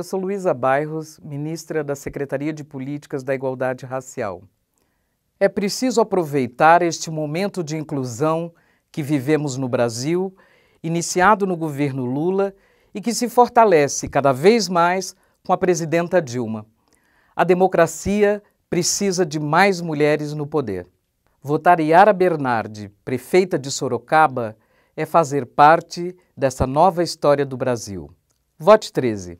Eu sou Luísa Bairros, ministra da Secretaria de Políticas da Igualdade Racial. É preciso aproveitar este momento de inclusão que vivemos no Brasil, iniciado no governo Lula e que se fortalece cada vez mais com a presidenta Dilma. A democracia precisa de mais mulheres no poder. Votar Yara Bernardi, prefeita de Sorocaba, é fazer parte dessa nova história do Brasil. Vote 13.